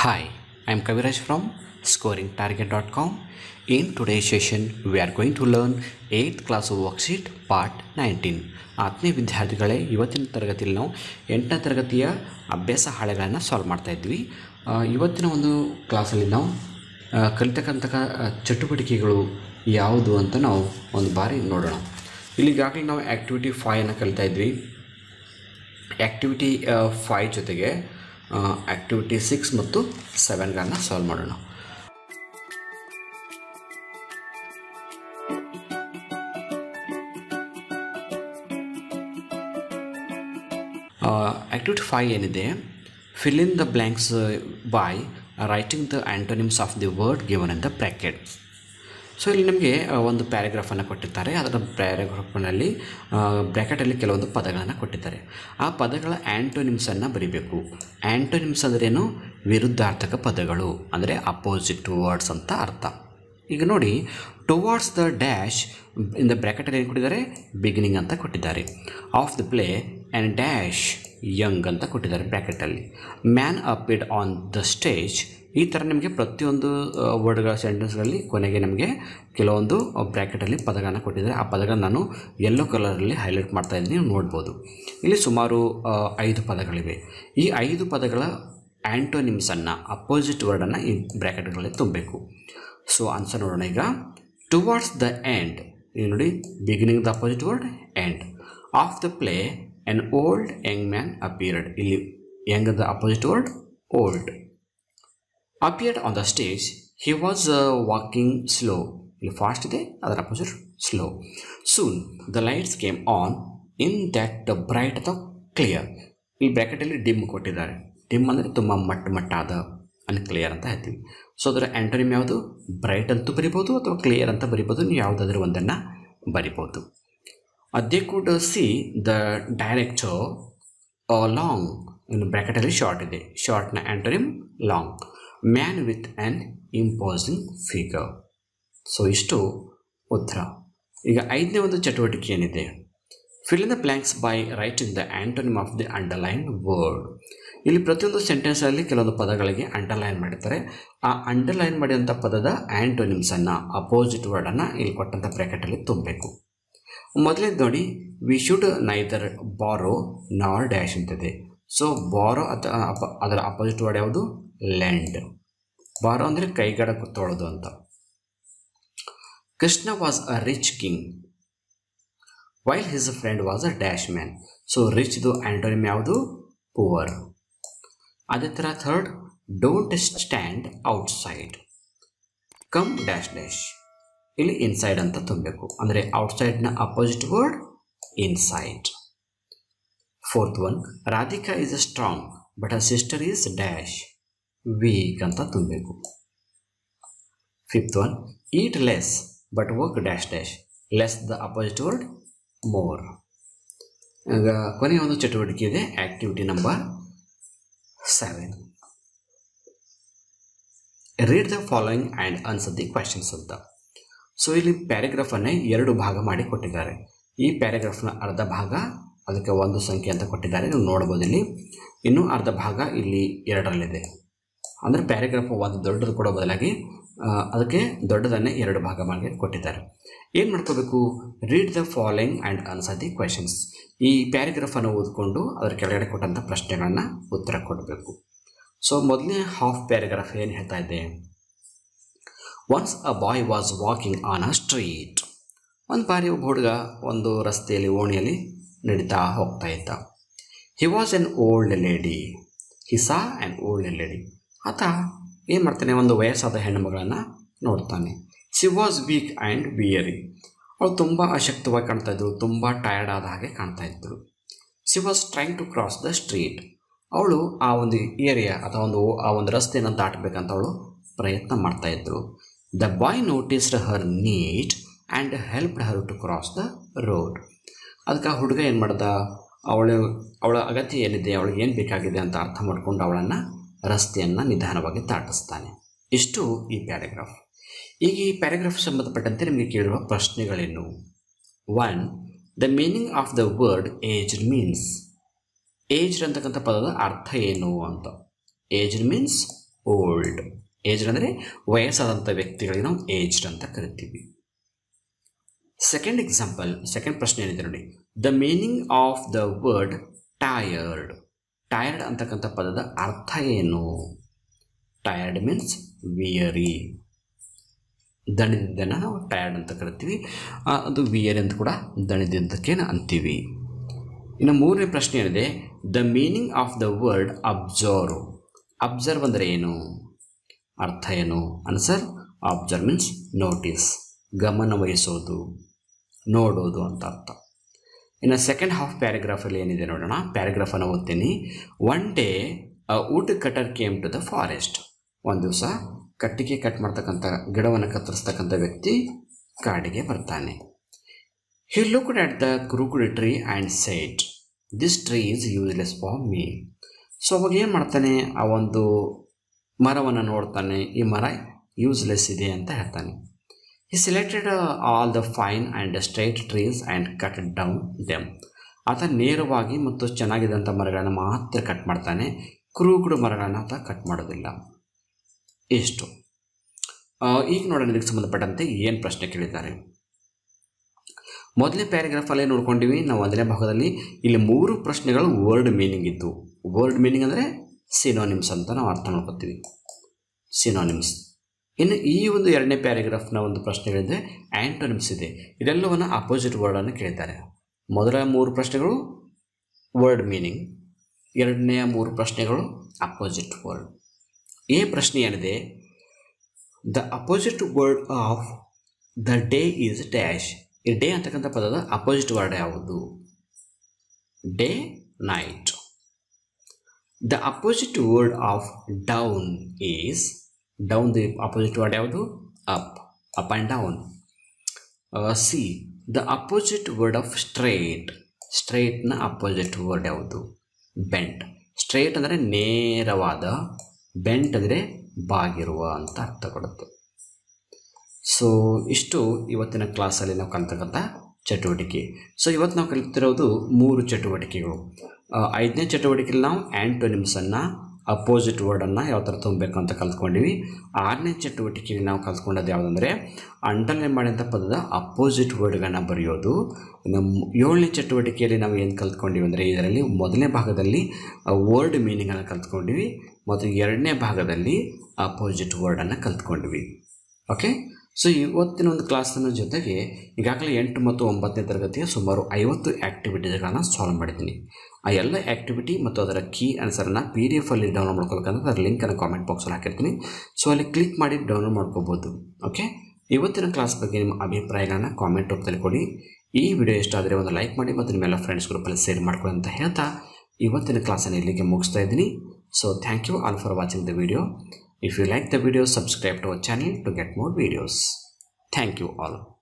Hi, I'm Kaviraj from scoringtarget.com. In today's session, we are going to learn 8th class worksheet part 19. ಆತ್ಮೀಯ ವಿದ್ಯಾರ್ಥಿಗಳೇ ಇವತ್ತಿನ ತರಗತಿಯಲ್ಲಿ ನಾವು ಎಂಟನೇ ತರಗತಿಯ ಅಭ್ಯಾಸ ಹಾಳೆಗಳನ್ನು ಸಾಲ್ವ್ ಮಾಡ್ತಾ ಇದ್ವಿ ಇವತ್ತಿನ ಒಂದು ಕ್ಲಾಸಲ್ಲಿ ನಾವು ಆ, ಕಲಿತಕ್ಕಂಥ ಚಟುವಟಿಕೆಗಳು ಯಾವುದು ಅಂತ ನಾವು ಒಂದು ಬಾರಿ ನೋಡೋಣ ಇಲ್ಲಿ ನಾವು ಆ್ಯಕ್ಟಿವಿಟಿ ಫೈವನ್ನು ಕಲಿತಾ ಇದ್ವಿ ಆ್ಯಕ್ಟಿವಿಟಿ ಫೈ ಜೊತೆಗೆ ಆ್ಯಕ್ಟಿವಿಟಿ ಸಿಕ್ಸ್ ಮತ್ತು ಸೆವೆನ್ಗಳನ್ನು ಸಾಲ್ವ್ ಮಾಡೋಣ. ಆ್ಯಕ್ಟಿವಿಟಿ ಫೈ ಏನಿದೆ? Fill in the blanks by writing the antonyms of the word given in the bracket so ಇಲ್ಲಿ ನಮಗೆ ಒಂದು ಪ್ಯಾರಾಗ್ರಾಫನ್ನು ಕೊಟ್ಟಿರ್ತಾರೆ. ಅದರ ಪ್ಯಾರಾಗ್ರಾಫ್ನಲ್ಲಿ ಬ್ರ್ಯಾಕೆಟಲ್ಲಿ ಕೆಲವೊಂದು ಪದಗಳನ್ನು ಕೊಟ್ಟಿದ್ದಾರೆ. ಆ ಪದಗಳ ಆ್ಯಂಟೋನಿಮ್ಸನ್ನು ಬರೀಬೇಕು. ಆ್ಯಂಟೋನಿಮ್ಸ್ ಅಂದ್ರೇನು? ವಿರುದ್ಧಾರ್ಥಕ ಪದಗಳು. ಅಂದರೆ ಅಪೋಸಿಟ್ ವರ್ಡ್ಸ್ ಅಂತ ಅರ್ಥ. ಈಗ ನೋಡಿ towards the dash in the ಬ್ರ್ಯಾಕೆಟಲ್ಲಿ ಏನು ಕೊಟ್ಟಿದ್ದಾರೆ? ಬಿಗಿನಿಂಗ್ ಅಂತ ಕೊಟ್ಟಿದ್ದಾರೆ. Of the play and dash young ಅಂತ ಕೊಟ್ಟಿದ್ದಾರೆ ಬ್ರ್ಯಾಕೆಟಲ್ಲಿ man appeared on the stage ಈ ಥರ ನಿಮಗೆ ಪ್ರತಿಯೊಂದು ವರ್ಡ್ಗಳ ಸೆಂಟೆನ್ಸ್ಗಳಲ್ಲಿ ಕೊನೆಗೆ ನಮಗೆ ಕೆಲವೊಂದು ಬ್ರ್ಯಾಕೆಟಲ್ಲಿ ಪದಗಳನ್ನು ಕೊಟ್ಟಿದ್ದಾರೆ. ಆ ಪದಗಳನ್ನು ನಾನು ಯೆಲ್ಲೋ ಕಲರಲ್ಲಿ ಹೈಲೈಟ್ ಮಾಡ್ತಾ ಇದ್ದೀನಿ. ನೀವು ನೋಡ್ಬೋದು. ಇಲ್ಲಿ ಸುಮಾರು ಐದು ಪದಗಳಿವೆ. ಈ ಐದು ಪದಗಳ ಆ್ಯಂಟೋನಿಮ್ಸನ್ನು ಅಪೋಸಿಟ್ ವರ್ಡನ್ನು ಈ ಬ್ರ್ಯಾಕೆಟ್ಗಳಲ್ಲಿ ತುಂಬಬೇಕು. ಸೊ ಆನ್ಸರ್ ನೋಡೋಣ ಈಗ. ಟುವರ್ಡ್ಸ್ ದ ಎಂಡ್ ಈಗ ನೋಡಿ beginning the opposite word end of the play an old young man appeared ಇಲ್ಲಿ young the opposite word old appeared on the stage he was walking slow ಇಲ್ಲಿ fast ಇದೆ, ಅದರ opposite slow soon the lights came on in that bright ಅಥವಾ clear ಈ ಬ್ರ್ಯಾಕೆಟಲ್ಲಿ dim ಕೊಟ್ಟಿದ್ದಾರೆ. Dim ಅಂದರೆ ತುಂಬ ಮಟ್ಟ ಮಟ್ಟಾದ ಅನ್ಕ್ಲಿಯರ್ ಅಂತ ಹೇಳ್ತೀವಿ. ಸೊ ಅದರ ಆ್ಯಂಟೋನಿಮ್ ಯಾವುದು? ಬ್ರೈಟ್ ಅಂತೂ ಬರಿಬೋದು ಅಥವಾ ಕ್ಲಿಯರ್ ಅಂತ ಬರಿಬೋದು. ನೀವು ಯಾವುದಾದ್ರೂ ಒಂದನ್ನು ಬರಿಬೋದು. The director see the director long ಇನ್ನು ಬ್ರ್ಯಾಕೆಟಲ್ಲಿ ಶಾರ್ಟ್ ಇದೆ ಶಾರ್ಟ್ನ antonym long man with an imposing figure so ಇಷ್ಟು ಉತ್ತರ. ಈಗ ಐದನೇ ಒಂದು ಚಟುವಟಿಕೆ ಏನಿದೆ? Fill in the blanks by writing the antonym of the underline word ಇಲ್ಲಿ ಪ್ರತಿಯೊಂದು ಸೆಂಟೆನ್ಸಲ್ಲಿ ಕೆಲವೊಂದು ಪದಗಳಿಗೆ ಅಂಡರ್ಲೈನ್ ಮಾಡಿರ್ತಾರೆ. ಆ ಅಂಡರ್ಲೈನ್ ಮಾಡಿದಂಥ ಪದದ ಆ್ಯಂಟೋನಿಮ್ಸನ್ನು ಅಪೋಸಿಟ್ ವರ್ಡನ್ನು ಇಲ್ಲಿ ಕೊಟ್ಟಂಥ ಬ್ರ್ಯಾಕೆಟಲ್ಲಿ ತುಂಬಬೇಕು. ಮೊದಲನೇದು ನೋಡಿ ವಿ ಶುಡ್ ನೈದರ್ ಬಾರೋ ನಾರ್ ಡ್ಯಾಶ್ ಅಂತಿದೆ. ಸೊ ಬಾರೋ ಅಥವಾ ಅದರ ಅಪೋಸಿಟ್ ವರ್ಡ್ ಯಾವುದು? ಲ್ಯಾಂಡ್ ಬಾರೋ ಅಂದರೆ ಕೈಗಡ ತೊಳೋದು ಅಂತ. Krishna was a rich king while his friend was a dash man so ರಿಚ್ದು antonym ಯಾವುದು? ಪುವರ್ ಅದೇ ಥರ third don't stand outside come dash dash ಇಲ್ಲಿ ಇನ್ಸೈಡ್ ಅಂತ ತುಂಬಬೇಕು. ಅಂದರೆ ಔಟ್ಸೈಡ್ನ opposite word inside fourth one Radhika is a strong but a sister is dash weak ಅಂತ ತುಂಬಬೇಕು. Fifth one eat less but work dash dash less the opposite word more ಈಗ ಕೊನೆಯ ಒಂದು ಚಟುವಟಿಕೆ ಇದೆ activity number seven read the following and answer the questions ಅಂತ. So ಇಲ್ಲಿ ಪ್ಯಾರಾಗ್ರಾಫನ್ನೇ ಎರಡು ಭಾಗ ಮಾಡಿ ಕೊಟ್ಟಿದ್ದಾರೆ. ಈ ಪ್ಯಾರಾಗ್ರಾಫ್ನ ಅರ್ಧ ಭಾಗ ಅದಕ್ಕೆ ಒಂದು ಸಂಖ್ಯೆ ಅಂತ ಕೊಟ್ಟಿದ್ದಾರೆ. ನೀವು ನೋಡ್ಬೋದು ಇಲ್ಲಿ. ಇನ್ನೂ ಅರ್ಧ ಭಾಗ ಇಲ್ಲಿ ಎರಡರಲ್ಲಿದೆ. ಅಂದರೆ ಪ್ಯಾರಾಗ್ರಾಫ್ ಒಂದು ದೊಡ್ಡದು ಕೂಡ ಬದಲಾಗಿ ಅದಕ್ಕೆ ದೊಡ್ಡದನ್ನೇ ಎರಡು ಭಾಗ ಮಾಡಿ ಕೊಟ್ಟಿದ್ದಾರೆ. ಏನು ಮಾಡ್ಕೋಬೇಕು? Read the following and answer the questions ಈ ಪ್ಯಾರಾಗ್ರಾಫನ್ನು ಓದ್ಕೊಂಡು ಅದರ ಕೆಳಗಡೆ ಕೊಟ್ಟಂಥ ಪ್ರಶ್ನೆಗಳನ್ನು ಉತ್ತರ ಕೊಡಬೇಕು. ಸೊ ಮೊದಲನೇ ಹಾಫ್ ಪ್ಯಾರಾಗ್ರಾಫ್ ಏನು ಹೇಳ್ತಾ ಇದೆ once a boy was walking on a street ಒಂದು ಬಾರಿ ಒಬ್ಬ ಹುಡುಗ ಒಂದು ರಸ್ತೆಯಲ್ಲಿ ಓಣಿಯಲ್ಲಿ ನಡೀತಾ ಹೋಗ್ತಾ ಇದ್ದ. He was an old lady he saw an old lady ಆತ ಏನು ಮಾಡ್ತಾನೆ? ಒಂದು ವಯಸ್ಸಾದ ಹೆಣ್ಣುಮಗಳನ್ನು ನೋಡ್ತಾನೆ. She was weak and weary ಅವಳು ತುಂಬ ಅಶಕ್ತವಾಗಿ ಕಾಣ್ತಾ ಇದ್ರು ತುಂಬ ಟಯರ್ಡ್ ಆದ ಹಾಗೆ ಕಾಣ್ತಾ ಇದ್ರು she was trying to cross the street ಅವಳು ಆ ಒಂದು ಏರಿಯಾ ಅಥವಾ ಒಂದು ಆ ಒಂದು ರಸ್ತೆಯನ್ನು ದಾಟಬೇಕಂತ ಅವಳು ಪ್ರಯತ್ನ ಮಾಡ್ತಾ ಇದ್ಳು boy noticed her need and helped her to cross the road ಅದಕ್ಕೆ ಆ ಹುಡುಗ ಏನು ಮಾಡ್ದ? ಅವಳು, ಅವಳ ಅಗತ್ಯ ಏನಿದೆ, ಅವಳಿಗೆ ಏನು ಬೇಕಾಗಿದೆ ಅಂತ ಅರ್ಥ ಮಾಡಿಕೊಂಡು ಅವಳನ್ನು ರಸ್ತೆಯನ್ನು ನಿಧಾನವಾಗಿ ದಾಟಿಸ್ತಾನೆ. ಇಷ್ಟು ಈ ಪ್ಯಾರಾಗ್ರಾಫ್. ಈಗ ಈ ಪ್ಯಾರಾಗ್ರಾಫ್ ಸಂಬಂಧಪಟ್ಟಂತೆ ನಿಮಗೆ ಕೇಳಿರುವ ಪ್ರಶ್ನೆಗಳೇನು? One the meaning of the word age means aged ಅಂತಕ್ಕಂಥ ಪದದ ಅರ್ಥ ಏನು ಅಂತ? ಏಜ್ ಮೀನ್ಸ್ ಓಲ್ಡ್ ಏಜ್ಡ್ ಅಂದರೆ ವಯಸ್ಸಾದಂಥ ವ್ಯಕ್ತಿಗಳಿಗೆ ನಾವು ಏಜ್ಡ್ ಅಂತ ಕರಿತೀವಿ. ಸೆಕೆಂಡ್ ಎಕ್ಸಾಂಪಲ್ ಸೆಕೆಂಡ್ ಪ್ರಶ್ನೆ ಏನಿದೆ ನೋಡಿ. The meaning of the word tired tired ಅಂತಕ್ಕಂಥ ಪದದ ಅರ್ಥ ಏನು? ಟಯರ್ಡ್ ಮೀನ್ಸ್ ವಿಯರಿ ದಣಿದಿದ್ದನ್ನು ನಾವು ಟಯರ್ಡ್ ಅಂತ ಕರಿತೀವಿ. ಅದು ವಿಯರಿ ಅಂತ ಕೂಡ ದಣಿದಿದ್ದಕ್ಕೆ ಅಂತೀವಿ. ಇನ್ನು ಮೂರನೇ ಪ್ರಶ್ನೆ ಏನಿದೆ? The meaning of the word observe observe ಅಂದರೆ ಏನು? ಅರ್ಥ ಏನು? ಆನ್ಸರ್ ಆಬ್ಸರ್ವ್ ಮೀನ್ಸ್ ನೋಟಿಸ್ ಗಮನವಹಿಸೋದು ನೋಡೋದು ಅಂತ ಅರ್ಥ. ಇನ್ನು ಸೆಕೆಂಡ್ ಹಾಫ್ ಪ್ಯಾರಾಗ್ರಾಫಲ್ಲಿ ಏನಿದೆ ನೋಡೋಣ. ಪ್ಯಾರಾಗ್ರಾಫನ್ನು ಓದ್ತೀನಿ. One day wood cutter came to the forest ಒಂದು ದಿವಸ ಕಟ್ಟಿಗೆ ಕಟ್ ಮಾಡ್ತಕ್ಕಂಥ, ಗಿಡವನ್ನು ಕತ್ತರಿಸ್ತಕ್ಕಂಥ ವ್ಯಕ್ತಿ ಕಾಡಿಗೆ ಬರ್ತಾನೆ. He looked at the crooked tree and said this tree is useless for me so ಅವಾಗ ಏನು ಮಾಡ್ತಾನೆ? ಆ ಒಂದು ಮರವನ್ನು ನೋಡ್ತಾನೆ, ಈ ಮರ ಯೂಸ್ಲೆಸ್ ಇದೆ ಅಂತ ಹೇಳ್ತಾನೆ. He selected all the fine and straight trees and cut down them ಆತ ನೇರವಾಗಿ ಮತ್ತು ಚೆನ್ನಾಗಿದ್ದಂಥ ಮರಗಳನ್ನು ಮಾತ್ರ ಕಟ್ ಮಾಡ್ತಾನೆ. ಕ್ರೂಕುಡು ಮರಗಳನ್ನು ಆತ ಕಟ್ ಮಾಡೋದಿಲ್ಲ. ಇಷ್ಟು. ಈಗ ನೋಡೋಣ ಇದಕ್ಕೆ ಸಂಬಂಧಪಟ್ಟಂತೆ ಏನು ಪ್ರಶ್ನೆ ಕೇಳಿದ್ದಾರೆ. ಮೊದಲನೇ ಪ್ಯಾರಾಗ್ರಾಫಲ್ಲೇ ನೋಡ್ಕೊಂಡಿವಿ. ನಾವು ಒಂದನೇ ಭಾಗದಲ್ಲಿ ಇಲ್ಲಿ ಮೂರು ಪ್ರಶ್ನೆಗಳು ವರ್ಡ್ ಮೀನಿಂಗ್ ಇದ್ದವು ವರ್ಡ್ ಮೀನಿಂಗ್ ಅಂದರೆ ಸಿನೋನಿಮ್ಸ್ ಅಂತ ನಾವು ಅರ್ಥ ಮಾಡ್ಕೊತೀವಿ. ಸಿನೋನಿಮ್ಸ್ ಇನ್ನು ಈ ಒಂದು ಎರಡನೇ ಪ್ಯಾರಾಗ್ರಾಫ್ನ ಒಂದು ಪ್ರಶ್ನೆಗಳಿದೆ ಆ್ಯಂಟೋನಿಮ್ಸ್ ಇದೆ. ಇದೆಲ್ಲವನ್ನು ಅಪೋಸಿಟ್ ವರ್ಡನ್ನು ಕೇಳ್ತಾರೆ. ಮೊದಲ ಮೂರು ಪ್ರಶ್ನೆಗಳು ವರ್ಡ್ ಮೀನಿಂಗ್ ಎರಡನೆಯ ಮೂರು ಪ್ರಶ್ನೆಗಳು ಅಪೋಸಿಟ್ ವರ್ಡ್ ಈ ಪ್ರಶ್ನೆ ಏನಿದೆ? The opposite word of the day is dash ಈ ಡೇ ಅಂತಕ್ಕಂಥ ಪದದ ಅಪೋಸಿಟ್ ವರ್ಡ್ ಯಾವುದು? Day night the opposite word of down is down the opposite word ಯಾವುದು? Up up and down see the opposite word of straight ಸ್ಟ್ರೈಟ್ನ opposite word ಯಾವುದು? Bent straight ಅಂದರೆ ನೇರವಾದ bent ಅಂದರೆ ಬಾಗಿರುವ ಅಂತ ಅರ್ಥ ಕೊಡುತ್ತೆ. ಸೊ ಇಷ್ಟು ಇವತ್ತಿನ ಕ್ಲಾಸಲ್ಲಿ ನಾವು ಕಲಿತಕ್ಕಂಥ ಚಟುವಟಿಕೆ. ಸೊ ಇವತ್ತು ನಾವು ಕಲಿತಿರೋದು ಮೂರು ಚಟುವಟಿಕೆಗಳು. ಐದನೇ ಚಟುವಟಿಕೆಯಲ್ಲಿ ನಾವು ಆ್ಯಂಟೋನಿಮ್ಸನ್ನು ಅಪೋಸಿಟ್ ವರ್ಡನ್ನು ಯಾವ ಥರ ತುಂಬಬೇಕು ಅಂತ ಕಲ್ತ್ಕೊಂಡಿವಿ. ಆರನೇ ಚಟುವಟಿಕೆಯಲ್ಲಿ ನಾವು ಕಲ್ತ್ಕೊಂಡದ್ದು ಯಾವುದಂದರೆ ಅಂಡರ್ಲೈನ್ ಮಾಡಿದಂಥ ಪದದ ಅಪೋಸಿಟ್ ವರ್ಡ್ಗಳನ್ನ ಬರೆಯೋದು. ನಮ್ಮ ಏಳನೇ ಚಟುವಟಿಕೆಯಲ್ಲಿ ನಾವು ಏನು ಕಲ್ತ್ಕೊಂಡಿವಿ ಅಂದರೆ, ಇದರಲ್ಲಿ ಮೊದಲನೇ ಭಾಗದಲ್ಲಿ ವರ್ಡ್ ಮೀನಿಂಗನ್ನು ಕಲ್ತ್ಕೊಂಡಿವಿ. ಮತ್ತು ಎರಡನೇ ಭಾಗದಲ್ಲಿ ಅಪೋಸಿಟ್ ವರ್ಡನ್ನು ಕಲ್ತ್ಕೊಂಡಿವಿ. ಓಕೆ? ಸೊ ಇವತ್ತಿನ ಒಂದು ಕ್ಲಾಸಿನ ಜೊತೆಗೆ ಈಗಾಗಲೇ ಎಂಟು ಮತ್ತು ಒಂಬತ್ತನೇ ತರಗತಿಯ ಸುಮಾರು ಐವತ್ತು ಆ್ಯಕ್ಟಿವಿಟೀಸ್ಗಳನ್ನು ಸಾಲ್ವ್ ಮಾಡಿದ್ದೀನಿ. ಆ ಎಲ್ಲ ಆ್ಯಕ್ಟಿವಿಟಿ ಮತ್ತು ಅದರ ಕೀ ಆನ್ಸರನ್ನು ಪಿ ಡಿ ಎಫಲ್ಲಿ ಡೌನ್ಲೋಡ್ ಮಾಡ್ಕೋಬೇಕಂದ್ರೆ ಅದರ ಲಿಂಕನ್ನು ಕಾಮೆಂಟ್ ಬಾಕ್ಸಲ್ಲಿ ಹಾಕಿರ್ತೀನಿ. ಸೊ ಅಲ್ಲಿ ಕ್ಲಿಕ್ ಮಾಡಿ ಡೌನ್ಲೋಡ್ ಮಾಡ್ಕೋಬೋದು. ಓಕೆ ಇವತ್ತಿನ ಕ್ಲಾಸ್ ಬಗ್ಗೆ ನಿಮ್ಮ ಅಭಿಪ್ರಾಯಗಳನ್ನು ಕಾಮೆಂಟ್ ರೂಪದಲ್ಲಿ ಕೊಡಿ. ಈ ವಿಡಿಯೋ ಇಷ್ಟ ಆದರೆ ಒಂದು ಲೈಕ್ ಮಾಡಿ ಮತ್ತು ನಿಮ್ಮೆಲ್ಲ ಫ್ರೆಂಡ್ಸ್ ಗ್ರೂಪಲ್ಲಿ ಶೇರ್ ಮಾಡ್ಕೊಳ್ಳಿ ಅಂತ ಹೇಳ್ತಾ ಇವತ್ತಿನ ಕ್ಲಾಸನ್ನು ಇಲ್ಲಿಗೆ ಮುಗಿಸ್ತಾ ಇದ್ದೀನಿ. So thank you all for watching the video If you like the video, subscribe to our channel to get more videos. Thank you all.